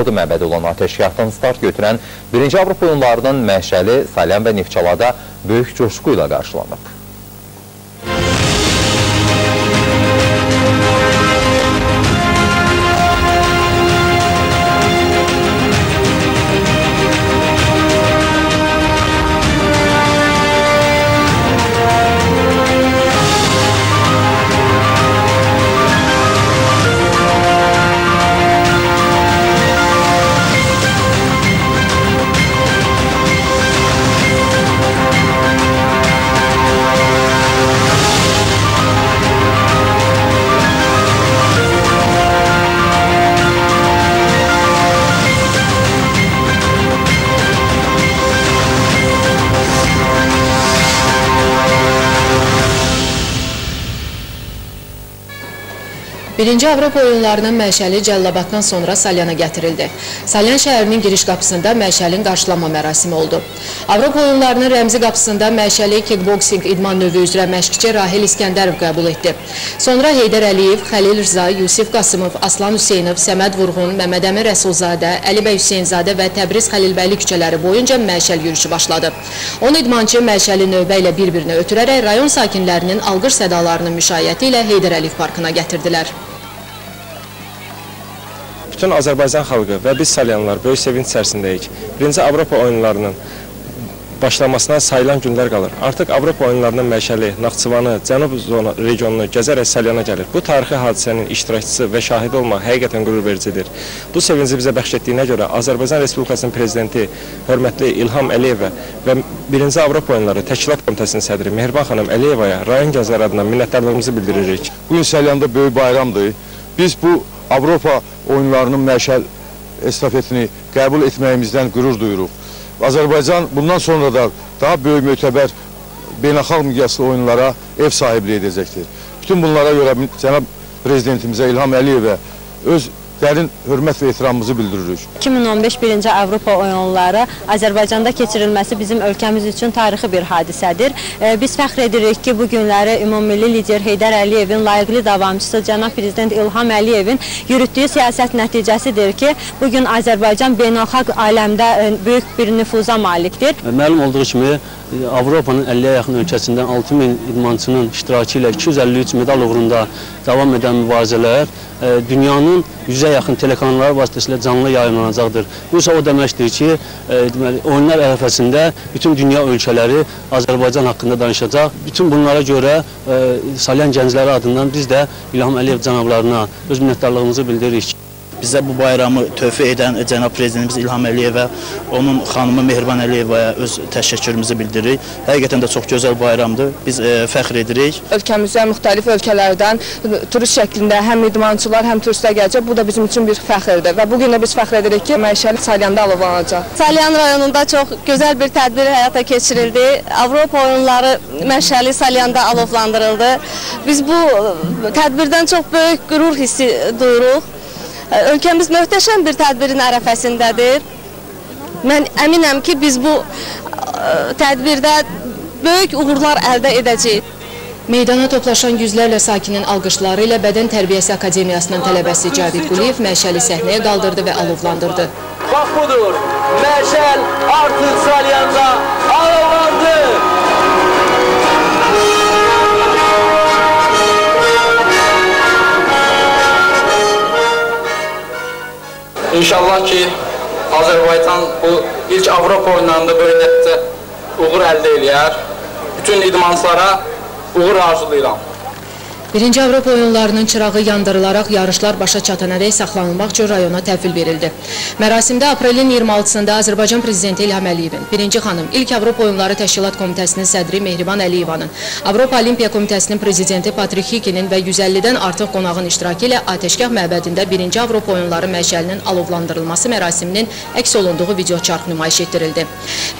Odu məbədi olan ateşkatdan start götürən 1-ci Avropa oyunlarının məşəli Salyan və Neftçalada böyük coşqu ilə qarşılanıb. Birinci Avropa oyunlarının məşəli Cəllabaddan sonra Salyana gətirildi. Salyan şəhərinin giriş qapısında məşəlin qarşılama mərasimi oldu. Avropa oyunlarının rəmzi qapısında məşəli kickboxing idman növü üzrə məşqçi Rahil İskəndərov qəbul etdi. Sonra Heydər Əliyev, Xəlil Rza, Yusif Qasımov, Aslan Hüseynov, Səməd Vurğun, Məməd Əmir Rəsulzadə, Əli bəy Hüseynzadə və Təbriz Xəlilbəyli küçələri boyunca məşəl yürüyüşü başladı. 10 idmançı məşəli növbə ilə bir-birini ötürərək rayon sakinlərinin alqır sədalarının müşayiəti ilə Heydər Əliyev parkına gətirdilər. Bütün Azərbaycan xalqı və biz salyanlar böyük sevinç içərisindəyik. Birinci Avropa oyunlarının başlamasına sayılan günlər qalır. Artıq Avropa oyunlarının məşəli Naxçıvanı, Cənub zona regionunu gəzərək Salyana gəlir. Bu tarixi hadisənin iştirakçısı və şahidi olmaq həqiqətən qürur vericidir. Bu sevinci bizə bəxş etdiyinə görə Azərbaycan Respublikasının prezidenti hörmətli İlham Əliyevə və 1-ci Avropa oyunları təşkilat komitəsinin sədri Mehriban xanım Əliyevaya rayon gəzər adına minnətdarlığımızı bildiririk. Bu gün Salyanda böyük bayramdır. Biz bu Avropa oyunlarının məşəl estafetini qəbul etməyimizdən qürur duyuruq. Azərbaycan bundan sonra da daha böyük mötəbər beynəlxalq miqyaslı oyunlara ev sahibliyi edəcəkdir. Bütün bunlara görə cənab prezidentimizə İlham Əliyevə öz dərin hörmət və ehtiramımızı bildiririk. 2015 birinci Avropa oyunları Azərbaycanda keçirilməsi bizim ölkəmiz üçün tarixi bir hadisədir. Biz fəxr edirik ki, bu günləri ümummilli lider Heydər Əliyevin layiqli davamçısı cənab prezident İlham Əliyevin yürütdüyü siyasət nəticəsidir ki, bu gün Azərbaycan beynəlxalq aləmdə böyük bir nüfuza malikdir. Məlum olduğu kimi Avropanın 50-yə yaxın ölkəsindən 6000 idmançının iştirakı ilə 253 medal uğrunda davam edən mübarizələr dünyanın 100-ə yaxın telekanallar vasitəsilə canlı yayınlanacaqdır. Bu isə o deməkdir ki, deməli, oyunlar ərəfəsində bütün dünya ölkələri Azərbaycan haqqında danışacaq. Bütün bunlara görə Salyan gəncləri adından biz də İlham Əliyev cənablarına öz minnətdarlığımızı bildiririk. Bizə bu bayramı töhfə edən cənab prezidentimiz İlham Əliyevə, onun xanımı Mehriban Əliyevaya öz təşəkkürümüzü bildiririk. Həqiqətən də çox gözəl bayramdır. Biz e, fəxr edirik. Ölkəmizə müxtəlif ölkələrdən turist şəklində həm idmançılar, həm turistlər gələcək. Bu da bizim üçün bir fəxrdir və bu gün də biz fəxr edirik ki, məişəli Salyanda alovlanacaq. Salyan rayonunda çox gözəl bir tədbir həyata keçirildi. Avropa oyunları məşəli Salyanda alovlandırıldı. Biz bu tədbirdən çox böyük qürur hissi duyuruq. Ölkəmiz möhtəşəm bir tədbirin ərəfəsindədir. Mən əminəm ki, biz bu tədbirdə böyük uğurlar əldə edəcəyik. Meydana toplaşan yüzlərlə sakinin alqışları ilə Bədən Tərbiyəsi Akademiyasının tələbəsi Cavid Quliyev məşəli səhnəyə qaldırdı və alovlandırdı. Bax budur, məşəl artıq Salyanda alovlandı. İnşallah ki, Azərbaycan bu ilk Avropa oyunlarında böyük nəticə uğur əldə eləyər. Bütün idmançılara uğur arzulayıram. Birinci Avropa oyunlarının çırağı yandırılaraq yarışlar başa çatanədək saxlanılmaq üçün rayona təhvil verildi. Mərasimdə aprelin 26-sında Azərbaycan Prezidenti İlham Əliyevin, birinci xanım, ilk Avropa oyunları təşkilat komitəsinin sədri Mehriban Əliyevanın, Avropa Olimpiya komitəsinin prezidenti Patrik Hikinin və 150-dən artıq qonağın iştirakı ilə Ateşgah məbədində birinci Avropa oyunları məşəlinin alovlandırılması mərasiminin əks olunduğu video çarx nümayiş etdirildi.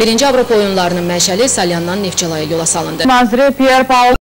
Birinci Avropa oyunlarının məşəli Salyandan Neftçalaya yola salındı. Manzre Pierre Paul